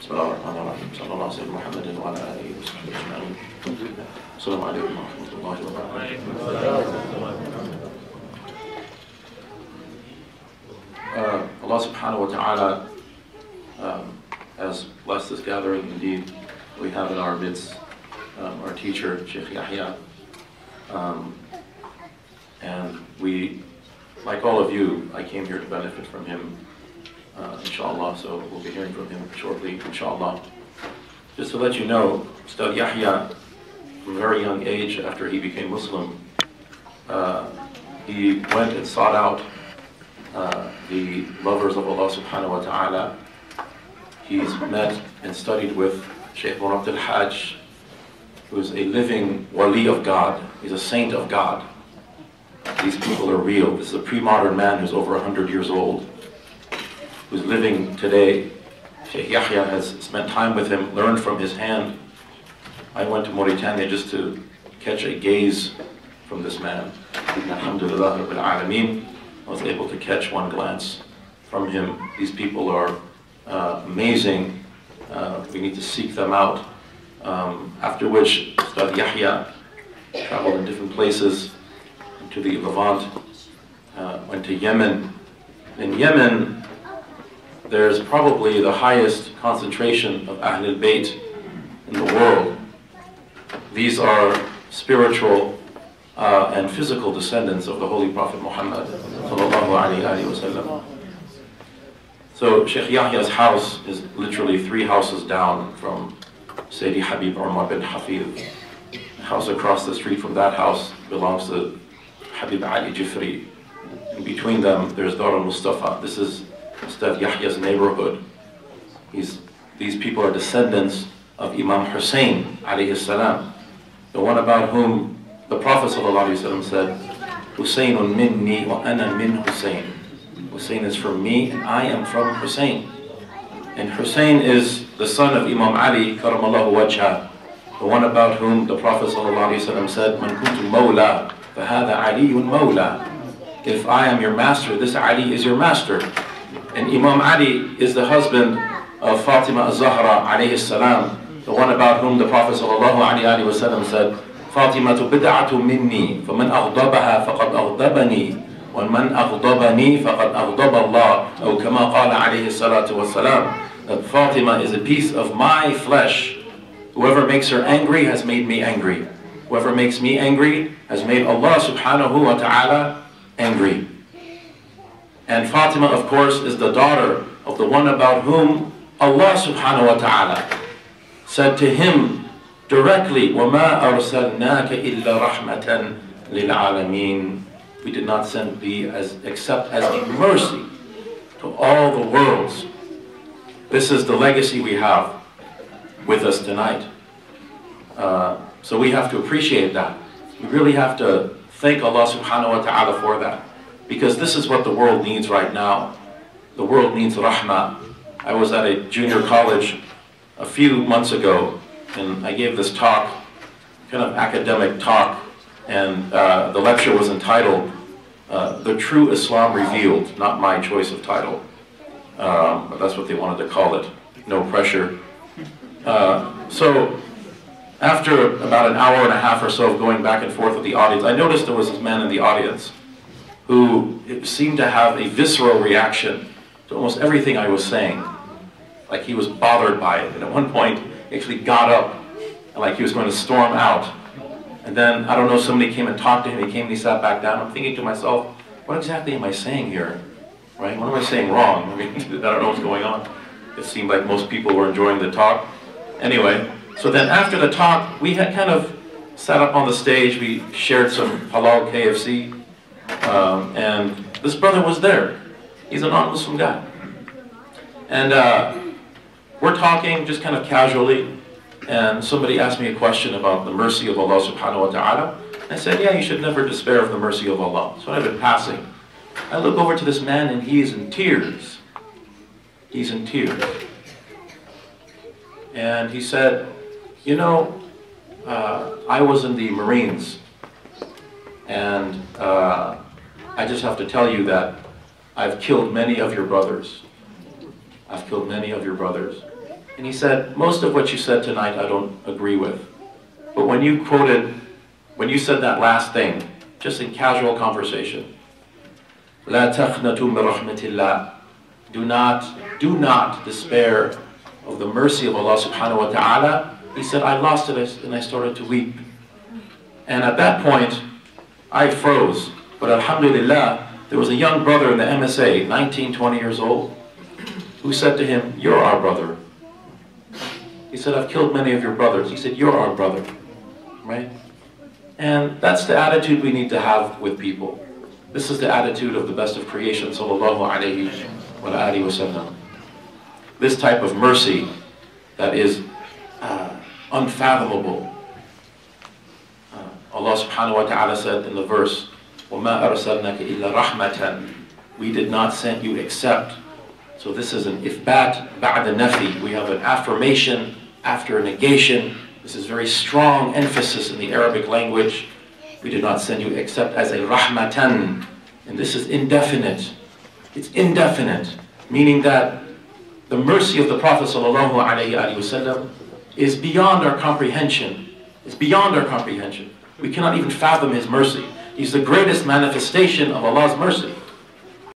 بسم الله الرحمن الرحيم صلى الله على سيدنا محمد وعلى اله وصحبه اجمعين السلام عليكم ورحمه الله وبركاته Uh, Allah subhanahu wa ta'ala um, has blessed this gathering. Indeed, we have in our midst um, our teacher, Sheikh Yahya. Um, and we, like all of you, I came here to benefit from him, uh, inshallah, so we'll be hearing from him shortly, inshallah. Just to let you know, Ustad Yahya, from a very young age after he became Muslim, uh, he went and sought out uh, the lovers of Allah subhanahu wa ta'ala. He's met and studied with Sheikh Murabit al-Hajj, who is a living wali of God. He's a saint of God. These people are real. This is a pre-modern man who's over 100 years old, who's living today. Sheikh Yahya has spent time with him, learned from his hand. I went to Mauritania just to catch a gaze from this man. Alhamdulillah Rabbil Alameen. I was able to catch one glance from him. These people are uh, amazing. Uh, we need to seek them out. Um, after which, Ustad Yahya traveled in different places to the Levant, uh, went to Yemen. In Yemen, there's probably the highest concentration of Ahlul Bayt in the world. These are spiritual uh, and physical descendants of the Holy Prophet Muhammad. So Sheikh Yahya's house is literally three houses down from Sayyidi Habib Umar bin Hafiz. The house across the street from that house belongs to Habib Ali Jifri. In between them, there's Dar al-Mustafa. This is Ustad Yahya's neighborhood. He's, these people are descendants of Imam Hussein alayhi salam, the one about whom the Prophet said, Husaynun minni wa ana min Hussein. Hussein is from me and I am from Hussein. And Hussein is the son of Imam Ali karamallahu wajha, the one about whom the Prophet said, Man kuntu mawla, fahada aliyun mawla. If I am your master, this Ali is your master. And Imam Ali is the husband of Fatima az-Zahra alayhi salam, the one about whom the Prophet ﷺ said, فاطمة بدعة مني فمن أغضبها فقد أغضبني ومن أغضبني فقد أغضب الله أو كما قال عليه الصلاة والسلام that Fatima is a piece of my flesh whoever makes her angry has made me angry whoever makes me angry has made Allah subhanahu wa ta'ala angry and Fatima of course is the daughter of the one about whom Allah subhanahu wa ta'ala said to him directly, وَمَا أَرْسَلْنَاكَ إِلَّا رَحْمَةً لِلْعَالَمِينَ We did not send thee as, except as a mercy to all the worlds. This is the legacy we have with us tonight. Uh, so we have to appreciate that. We really have to thank Allah subhanahu wa ta'ala for that. Because this is what the world needs right now. The world needs rahmah. I was at a junior college a few months ago and I gave this talk, kind of academic talk, and uh, the lecture was entitled uh, The True Islam Revealed, not my choice of title, um, but that's what they wanted to call it, no pressure. Uh, so after about an hour and a half or so of going back and forth with the audience, I noticed there was this man in the audience who seemed to have a visceral reaction to almost everything I was saying. Like he was bothered by it. And at one point, he actually got up like he was going to storm out. And then, I don't know, somebody came and talked to him. He came and he sat back down. I'm thinking to myself, what exactly am I saying here? Right? What am I saying wrong? I mean, I don't know what's going on. It seemed like most people were enjoying the talk. Anyway, so then after the talk, we had kind of sat up on the stage. We shared some halal KFC. Um, and this brother was there. He's a non-Muslim guy. And uh, we're talking just kind of casually, and somebody asked me a question about the mercy of Allah subhanahu wa ta'ala. I said, yeah, you should never despair of the mercy of Allah. So I've been passing. I look over to this man and he is in tears. He's in tears. And he said, you know, uh, I was in the Marines, and uh, I just have to tell you that I've killed many of your brothers. I've killed many of your brothers. And he said, Most of what you said tonight I don't agree with. But when you quoted, when you said that last thing, just in casual conversation, لا تخنتوا من رحمة الله. Do not, do not despair of the mercy of Allah subhanahu wa ta'ala. He said, I lost it and I started to weep. And at that point, I froze. But alhamdulillah, there was a young brother in the MSA, 19, 20 years old, who said to him, You're our brother. He said, I've killed many of your brothers. He said, You're our brother. Right? And that's the attitude we need to have with people. This is the attitude of the best of creation, sallallahu alayhi wa wasallam. This type of mercy that is uh, unfathomable. Uh, Allah subhanahu wa ta'ala said in the verse, وَمَا إِلَّا رَحْمَةً We did not send you except. So this is an ithbat ba'da nafi. We have an affirmation after a negation. This is very strong emphasis in the Arabic language. We did not send you except as a rahmatan. And this is indefinite. It's indefinite, meaning that the mercy of the Prophet وسلم, is beyond our comprehension. It's beyond our comprehension. We cannot even fathom his mercy. He's the greatest manifestation of Allah's mercy.